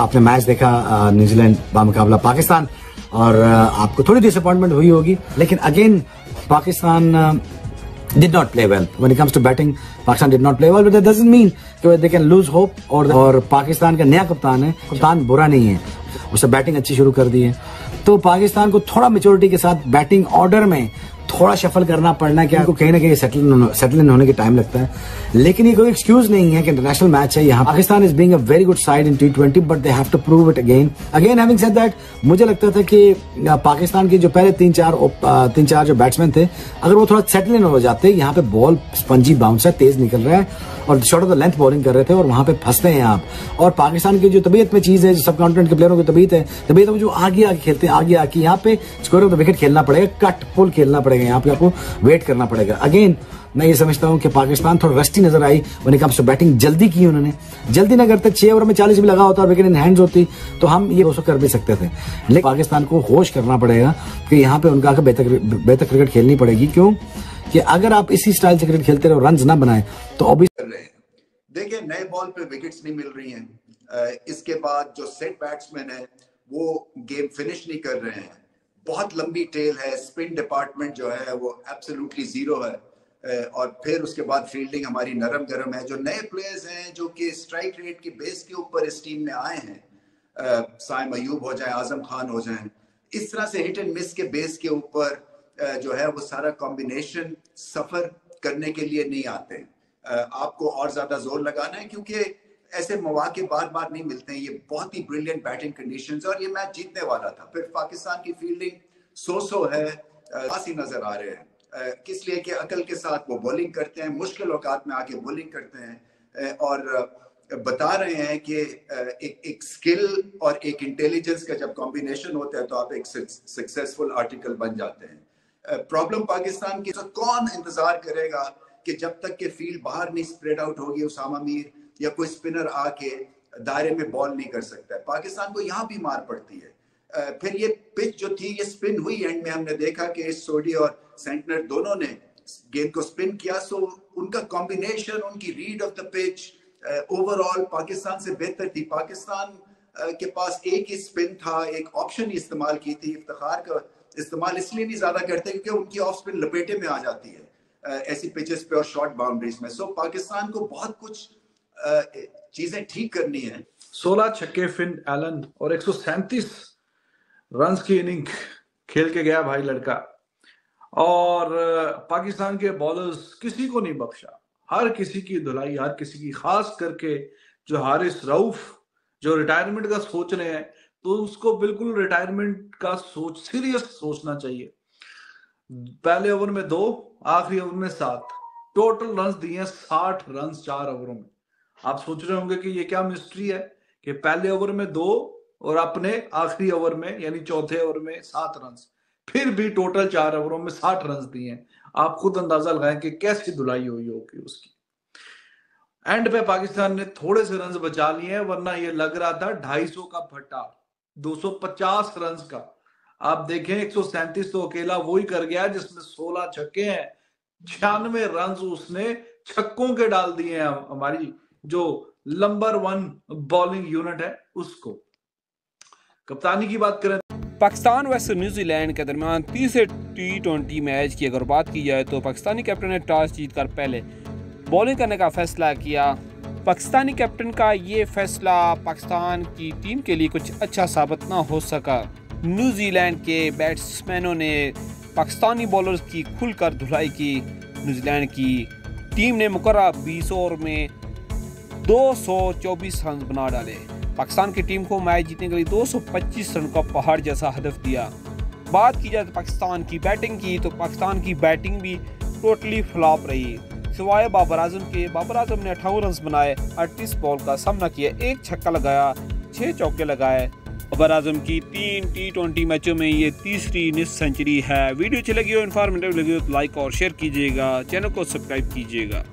आपने मैच देखा न्यूजीलैंड का मुकाबला पाकिस्तान, और आपको थोड़ी डिसअपॉइंटमेंट हुई होगी, लेकिन again, Pakistan did not play well. When it comes to batting Pakistan did not play well, but that doesn't mean that they can lose hope, और और पाकिस्तान का नया कप्तान है, कप्तान बुरा नहीं है। उसने बैटिंग अच्छी शुरू कर दी है। तो पाकिस्तान को थोड़ा मेच्योरिटी के साथ बैटिंग ऑर्डर में थोड़ा शफल करना पड़ना क्या उनको कहीं ना कहीं सेटल सेटल होने के टाइम लगता है। लेकिन ये कोई एक्सक्यूज नहीं है कि इंटरनेशनल मैच है, यहाँ Pakistan is being a very good side in T twenty but they have to prove it again again having said that मुझे लगता था कि पाकिस्तान के जो पहले तीन चार तीन चार जो बैट्समैन थे, अगर वो थोड़ा सेटल इन हो जाते, यहाँ पे बॉल स्पंजी बाउंस है, तेज निकल रहा है, और short of the length bowling कर रहे थे, और वहाँ पे फंसते हैं आप। और पाकिस्तान की जो तबीयत में चीज़ है, जो सब कॉन्टिनेंट के प्लेयरों की तबीयत है, तबीयत में जो आगे आगे खेलते हैं आगे आके यहाँ पे स्कोर ऑफ़ द विकेट खेलना पड़ेगा कट पुल खेलना पड़ेगा। यहाँ पे आपको वेट करना पड़ेगा। अगेन मैं ये समझता हूँ कि पाकिस्तान थोड़ा रस्टी नज़र आई वन कम्स टू बैटिंग जल्दी की उन्होंने। जल्दी ना करते, छह ओवर में चालीस भी लगा होता और विकेट इन हैंड्स होती तो हम ये दोस्तों कर भी सकते थे। लेकिन पाकिस्तान को होश करना पड़ेगा कि यहाँ पे उनका बेहतर बेहतर क्रिकेट खेलनी पड़ेगी। क्यों? कि अगर आप इसी स्टाइल से क्रिकेट खेलते रहो रन ना बनाए तो ऑब्वियस देखिए, नए बॉल पे विकेट्स नहीं मिल रही हैं। इसके बाद जो सेट बैट्समैन है, वो गेम फिनिश नहीं कर रहे हैं। बहुत लंबी टेल है स्पिन डिपार्टमेंट जो है, वो एब्सोल्युटली ज़ीरो है। और फिर उसके बाद फील्डिंग हमारी नरम गरम है। जो नए प्लेयर्स हैं, जो कि स्ट्राइक रेट की बेस के ऊपर इस टीम में आए हैं साइम अयूब हो जाए, आज़म खान हो जाए, इस तरह से हिट एंड मिस के बेस के ऊपर जो है, वो सारा कॉम्बिनेशन सफ़र करने के लिए नहीं आते। आपको और ज़्यादा ज़ोर लगाना है, क्योंकि ऐसे मौके बार बार नहीं मिलते हैं। ये बहुत ही ब्रिलियंट बैटिंग कंडीशन और ये मैच जीतने वाला था। फिर पाकिस्तान की फील्डिंग सो सो है खासी नज़र आ रहे हैं। किस लिए कि अकल के साथ वो बॉलिंग करते हैं, मुश्किल औकात में आके बॉलिंग करते हैं। और बता रहे हैं कि एक एक स्किल और एक इंटेलिजेंस का जब कॉम्बिनेशन होता है तो आप एक सक्सेसफुल आर्टिकल बन जाते हैं। प्रॉब्लम पाकिस्तान की तो कौन इंतज़ार करेगा कि जब तक के फ़ील्ड बाहर नहीं स्प्रेड आउट होगी उसामा मीर या कोई स्पिनर आके दायरे में बॉल नहीं कर सकता है। पाकिस्तान को यहाँ भी मार पड़ती है। फिर ये पिच जो थी ये स्पिन हुई एंड में हमने देखा कि सोडी और सेंटनर दोनों ने गेंद को स्पिन किया। सो उनका कॉम्बिनेशन उनकी read of the pitch overall Pakistan से बेहतर थी। पाकिस्तान अ, के पास एक ही स्पिन था एक ऑप्शन ही इस्तेमाल की थी। इफ्तार का इस्तेमाल इसलिए नहीं ज़्यादा करते क्योंकि उनकी ऑफ़ स्पिन लपेटे में आ जाती है ऐसी पिचेस पे और शॉर्ट बाउंड्रीज में। सो पाकिस्तान को बहुत कुछ चीज़ें ठीक करनी है। 16 छक्के फिन, एलन, और 137 रन की इनिंग खेल के गया भाई लड़का। और पाकिस्तान के बॉलर्स किसी को नहीं बख्शा। हर किसी की धुलाई हर किसी की खास करके जो हारिस रऊफ, जो रिटायरमेंट का सोच रहे हैं तो उसको बिल्कुल रिटायरमेंट का सोच सीरियस सोचना चाहिए। पहले ओवर में दो, आखिरी ओवर में सात। टोटल रन दिए साठ रन चार ओवरों में। आप सोच रहे होंगे कि ये क्या मिस्ट्री है कि पहले ओवर में दो और अपने आखिरी ओवर में, यानी चौथे ओवर में सात रन फिर भी टोटल चार ओवरों में साठ रन दिए आप खुद अंदाज़ा लगाएँ कि कैसी धुलाई हुई होगी उसकी। एंड पे पाकिस्तान ने थोड़े से रन बचा लिए हैं, वरना ये लग रहा था 250 का फटा 250 रन का। आप देखें 137 तो अकेला वो ही कर गया जिसमें 16 छक्के हैं। छियानवे रन उसने छक्कों के डाल दिए हैं हमारी जो नंबर वन बॉलिंग यूनिट है, उसको। कप्तानी की बात करें पाकिस्तान वैसे न्यूजीलैंड के दरमियान तीसरे टी ट्वेंटी मैच की अगर बात की जाए तो पाकिस्तानी कैप्टन ने टॉस जीतकर पहले बॉलिंग करने का फैसला किया। पाकिस्तानी कैप्टन का ये फैसला पाकिस्तान की टीम के लिए कुछ अच्छा साबित ना हो सका। न्यूजीलैंड के बैट्समैनों ने पाकिस्तानी बॉलर्स की खुलकर धुलाई की। न्यूजीलैंड की टीम ने मुकर्रा बीस ओवर में 224 रन बना डाले। पाकिस्तान की टीम को मैच जीतने के लिए 225 रन का पहाड़ जैसा हदफ दिया। बात की जाए तो पाकिस्तान की बैटिंग की तो पाकिस्तान की बैटिंग भी टोटली फ्लॉप रही। सिवाय बाबर आज़म के, बाबर आज़म ने अठावन रन बनाए, अड़तीस बॉल का सामना किया, एक छक्का लगाया छः चौके लगाए। बाबर आज़म की तीन टी ट्वेंटी मैचों में ये तीसरी निस सेंचुरी है। वीडियो अच्छी लगी हो, इन्फॉर्मेटिव लगी हो तो लाइक और शेयर कीजिएगा, चैनल को सब्सक्राइब कीजिएगा।